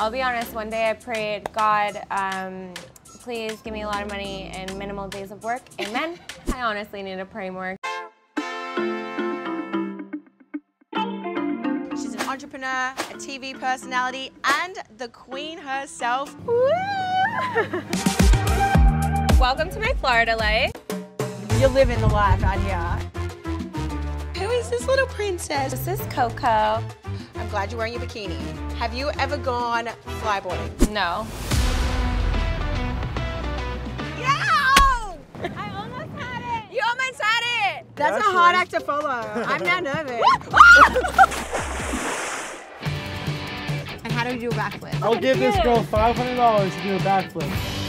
I'll be honest, one day I prayed, God, um, please give me a lot of money and minimal days of work. Amen. I honestly need to pray more. She's an entrepreneur, a TV personality, and the queen herself. Welcome to my Florida life. You're living the life out here. Who is this little princess? This is Coco. I'm glad you're wearing your bikini. Have you ever gone flyboarding? No. Yeah! I almost had it. You almost had it! That's Actually- a hard act to follow. I'm now nervous. and how do we do a backflip? I'll give this girl $500 to do a backflip.